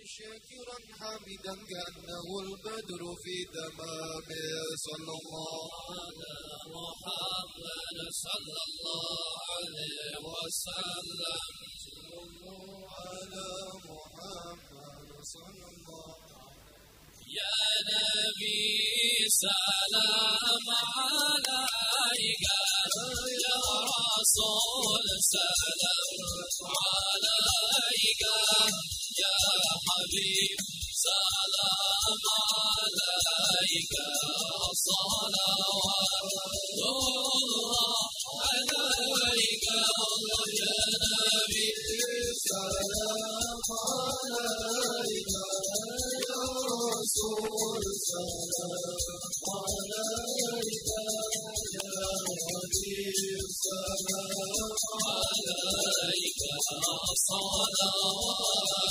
شاكرا حامدا كأنه البدر في تمامه صلى الله على محمد صلى الله عليه وسلم. على محمد صلى الله يا نبي سلام عليك. يا رسول سلام عليك يا حبيب سلام عليك صلوات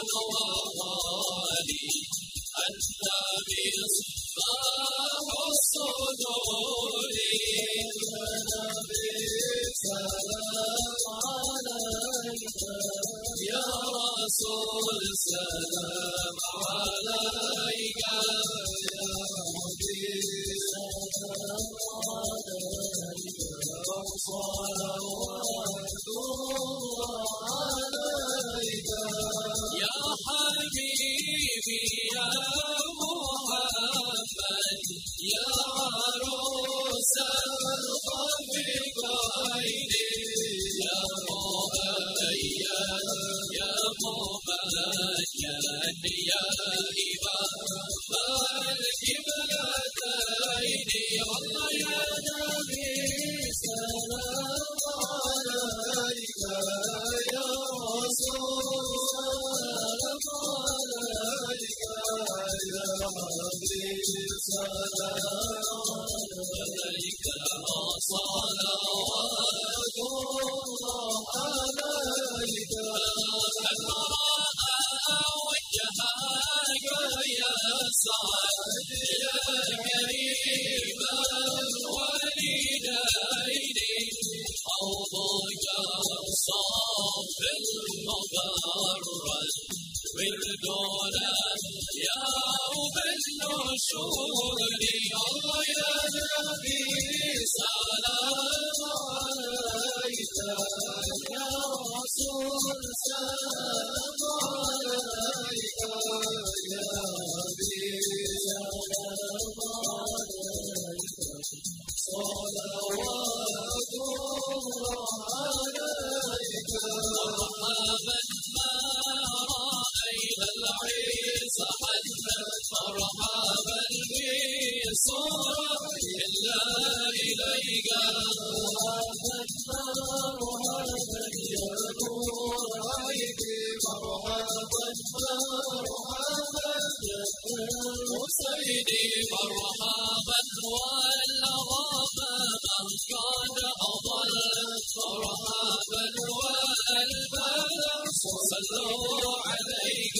ونوالي وذلك ما صلوات عليك ما وجهك يا صالح يا كريم والديني فوقك صافر مبارك بالدولة يا رب النشور الله يا نبي سلام عليك يا رسول سلام عليك يا حبيب سلام عليك صلوات الله عليك مرحبا ما رأينا العيس حلت مرحبا بصور إلا إليك مرحبا يا نور مرحبا مرحبا يا مرحبا من كان أضل مرحبا والبلد صلوا عليك.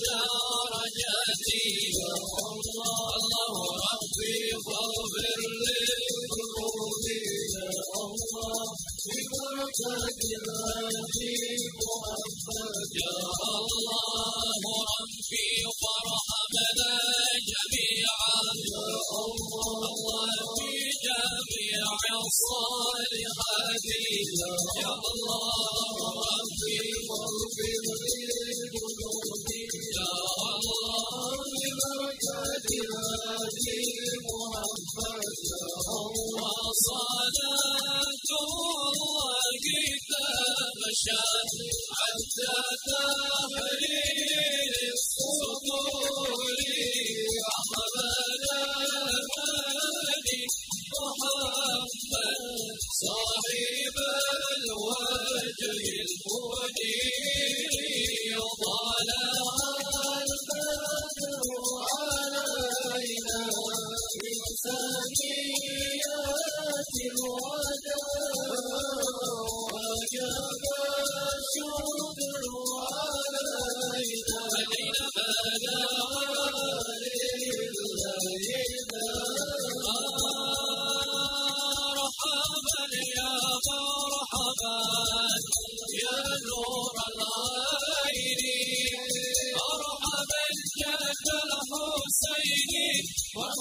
درجاتي يا الله ربي فاغفر لي يا الله ببركة العجيب وأكبر يا الله ربي فارحمنا جميعا يا الله في جميع الصالحات يا الله judge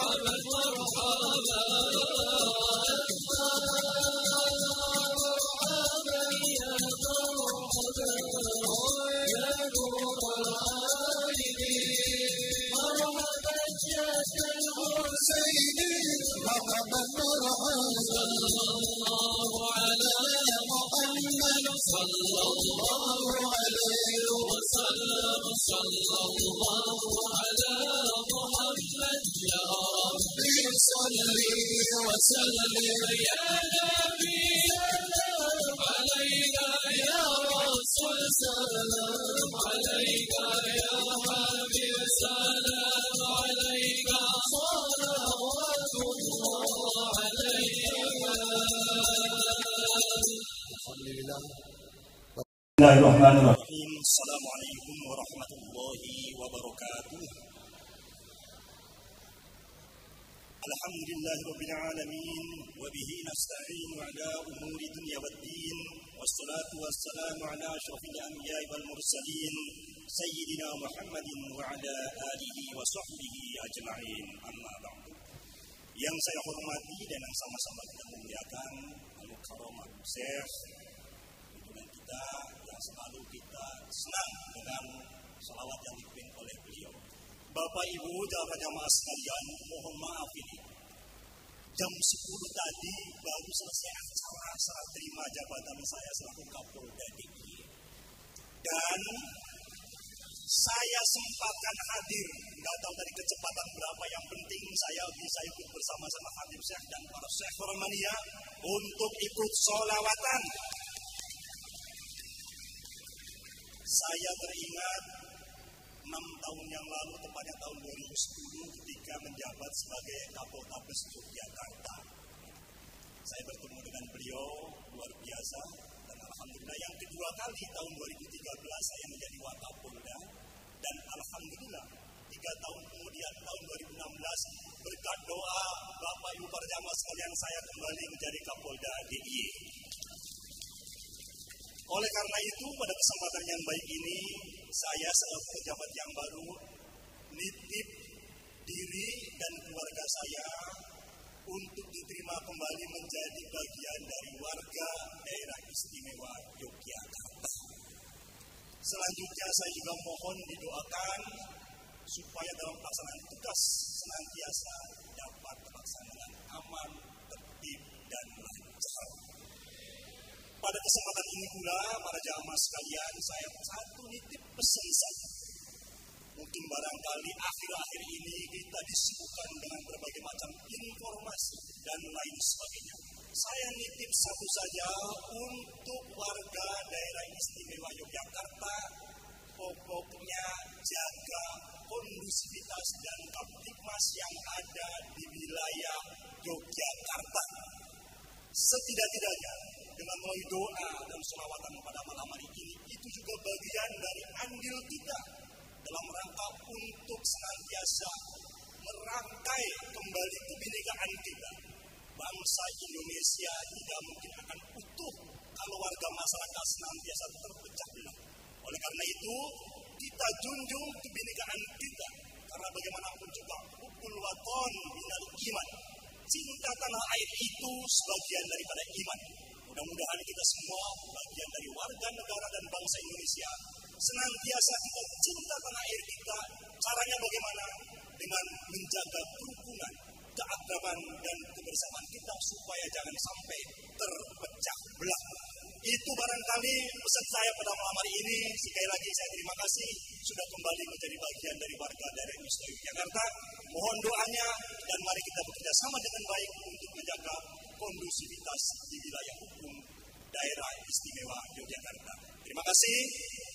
مرحبا صلي وسلم يا نبي سلام عليك يا رسول سلام عليك يا حبيب سلام عليك صلوات الله عليك. بسم الله الرحمن الرحيم. السلام عليكم ورحمة الله وبركاته. الحمد لله رب العالمين وبه نستعين على أمور الدنيا والدين والصلاة والسلام على أشرف الأنبياء والمرسلين سيدنا محمد وعلى آله وصحبه أجمعين أما بعد yang saya hormati dan yang sama-sama kita muliakan Al-Mukarramah Syekh junjungan kita yang selalu kita senang dengan salawat yang dipimpin oleh beliau. Bapak Ibu jamaah jamaah sekalian, mohon maaf ini. Jam 10 tadi baru selesai acara serah terima jabatan saya selaku Kapolda DIY. Dan saya sempatkan hadir, nggak tahu dari kecepatan berapa yang penting saya bisa ikut bersama-sama Habib Syekh dan para Syekh Romania untuk ikut solawatan saya teringat enam tahun yang lalu, tepatnya tahun 2010 ketika menjabat sebagai Kapolres Yogyakarta. Saya bertemu dengan beliau luar biasa dan alhamdulillah yang kedua kali tahun 2013 saya menjadi Wakapolda dan alhamdulillah tiga tahun kemudian tahun 2016 berkat doa Bapak Ibu para jamaah sekalian saya kembali menjadi Kapolda DIY. Oleh karena itu, pada kesempatan yang baik ini, saya selaku pejabat yang baru nitip diri dan keluarga saya untuk diterima kembali menjadi bagian dari warga daerah istimewa Yogyakarta. Selanjutnya saya juga mohon didoakan supaya dalam pelaksanaan tugas senantiasa dapat terlaksana dengan aman, tertib, dan lancar. Pada kesempatan ini pula, para jamaah sekalian, saya satu nitip pesan saja. Mungkin barangkali akhir-akhir ini kita disibukkan dengan berbagai macam informasi dan lain sebagainya. Saya nitip satu saja untuk warga daerah istimewa Yogyakarta, pokoknya jaga kondusivitas dan kaptikmas yang ada di wilayah Yogyakarta. Setidak-tidaknya dengan melalui doa dan selawatan pada malam hari ini itu juga bagian dari andil kita dalam rangka untuk senantiasa merangkai kembali kebinekaan kita. Bangsa Indonesia tidak mungkin akan utuh kalau warga masyarakat senantiasa terpecah belah. Oleh karena itu, kita junjung kebinekaan kita. Karena bagaimanapun juga, ukul waton minal iman. Cinta tanah air itu sebagian daripada iman. Mudah-mudahan kita semua bagian dari warga negara dan bangsa Indonesia senantiasa kita cinta tanah air kita. Caranya bagaimana? Dengan menjaga kerukunan, keagamaan dan kebersamaan kita supaya jangan sampai terpecah belah. Itu barangkali pesan saya pada malam hari ini. Sekali lagi saya terima kasih sudah kembali menjadi bagian dari warga daerah Muslim Jakarta. Mohon doanya dan mari kita bekerja sama dengan baik untuk menjaga kondusivitas di wilayah hukum daerah istimewa Yogyakarta. Terima kasih.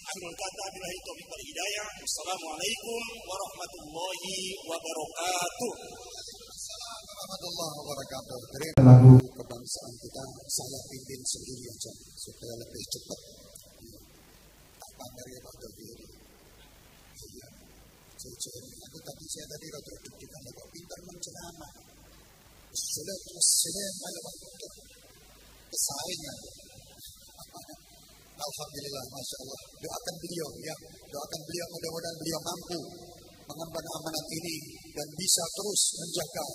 Akhirul kata bila itu wal hidayah. Assalamualaikum warahmatullahi wabarakatuh. warahmatullahi wabarakatuh. Lagu kebangsaan kita, saya pimpin sendiri aja supaya lebih cepat. Tak dari Pak Dovir. Jujur, aku tadi saya tadi rada deg-degan kok pintar menceramah. Terus sudah ada waktu kesaingnya. Alhamdulillah, Masya Allah. Doakan beliau ya. Doakan beliau mudah-mudahan beliau mampu mengemban amanat ini dan bisa terus menjaga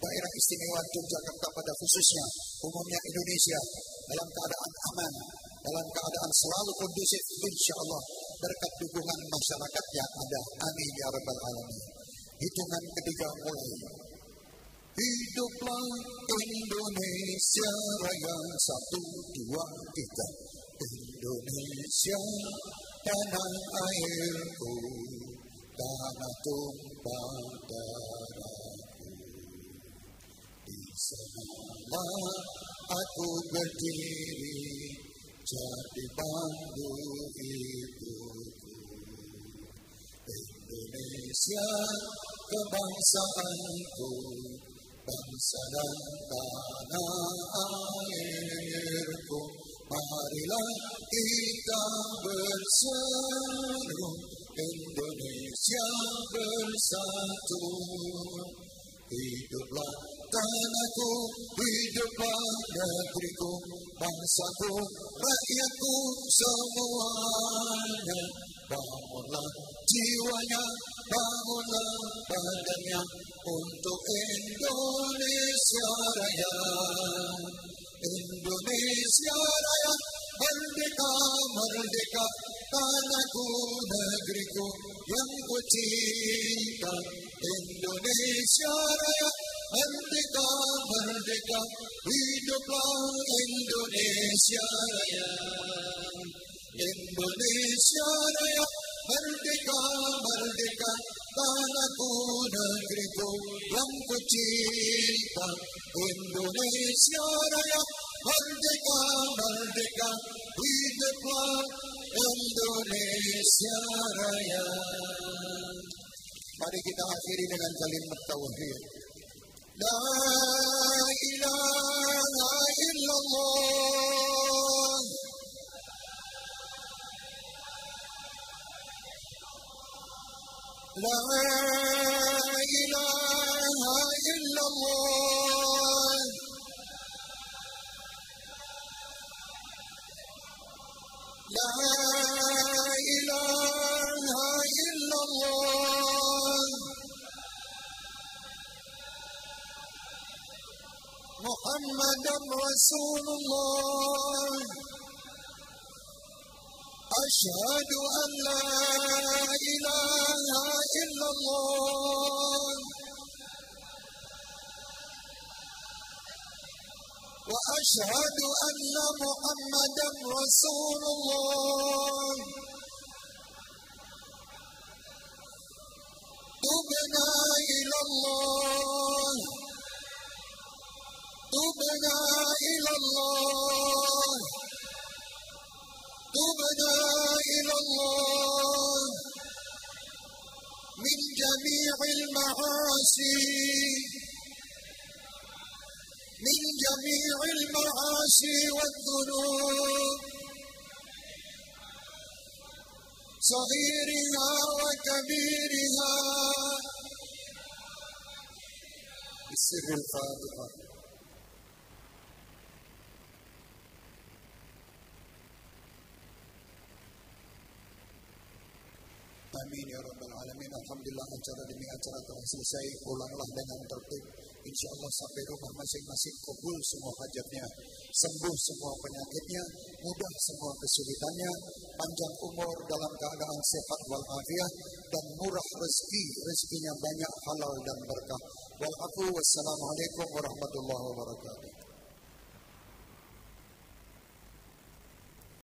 daerah istimewa Yogyakarta pada khususnya umumnya Indonesia dalam keadaan aman, dalam keadaan selalu kondusif insya Allah berkat dukungan masyarakat yang ada. Amin ya rabbal alamin. Hitungan ketiga mulai. Hiduplah Indonesia Raya satu dua tiga. Indonesia tanah airku, tanah tumpah darahku. Di sana aku berdiri, Jab bandu itu, Indonesia kebangsaanku, bangsa dan tanah airku. Marilah kita berseru Indonesia bersatu Hiduplah tanahku, hiduplah negeriku, bangsaku, rakyatku semuanya. Bangunlah jiwanya, bangunlah badannya untuk Indonesia Raya. Indonesia Raya, merdeka, merdeka, tanahku, negeriku yang ku cinta. Indonesia Raya, merdeka, merdeka, hiduplah Indonesia Raya. Indonesia Raya, merdeka, merdeka, tanahku, negeriku yang ku cinta. Indonesia Raya, merdeka, merdeka, hiduplah Indonesia Raya. Mari kita akhiri dengan kalimat tauhid. La ilaha illallah. La رسول الله. أشهد أن لا إله إلا الله. وأشهد أن محمدا رسول الله. تبنا إلى الله. تبنا إلى الله. من جميع المعاصي. من جميع المعاصي والذنوب. صغيرها وكبيرها. بسر الفاتحه Amin ya rabbal alamin. Alhamdulillah acara demi acara telah selesai. Pulanglah dengan tertib. Insya Allah sampai rumah masing-masing kabul semua hajatnya. Sembuh semua penyakitnya. Mudah semua kesulitannya. Panjang umur dalam keadaan sehat walafiat. Dan murah rezeki. Rezekinya banyak halal dan berkah. Walafu wassalamualaikum warahmatullahi wabarakatuh.